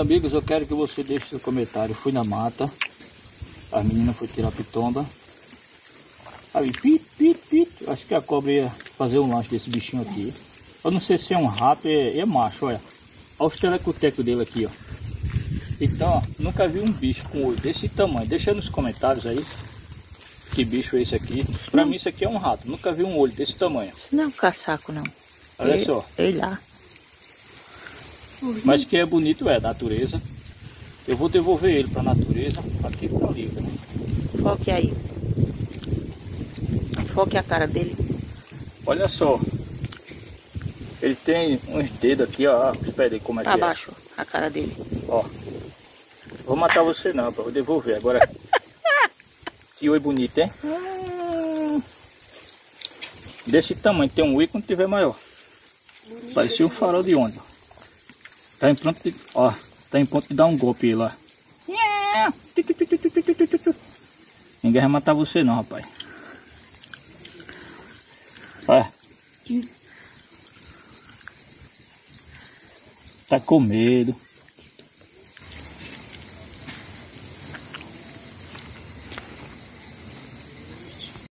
Amigos, eu quero que você deixe seu comentário. Fui na mata. A menina foi tirar pitomba. Aí, pit, pit, pit. Acho que a cobra ia fazer um lanche desse bichinho aqui. Eu não sei se é um rato, é, é macho, olha. Olha os telecutecos dele aqui, ó. Então, ó, nunca vi um bicho com olho desse tamanho. Deixa nos comentários aí que bicho é esse aqui. Pra mim isso aqui é um rato. Nunca vi um olho desse tamanho. Não é um caçaco, não. Olha ele, só. Ele lá. Mas que é bonito é, natureza. Eu vou devolver ele pra natureza. Aqui tá livre, né? Foque aí. Foque a cara dele. Olha só. Ele tem uns dedos aqui, ó. Os pés dele como é tá que abaixo, é. a cara dele. Ó. Vou matar você não, vou devolver. Agora. que oi bonito, hein? Hum. Desse tamanho, tem um oi quando tiver maior. Bonito Parecia um farol de onda. Tá em pronto de. Ó. Tá em ponto de dar um golpe aí lá. Ninguém vai matar você não, rapaz. Olha. Tá com medo.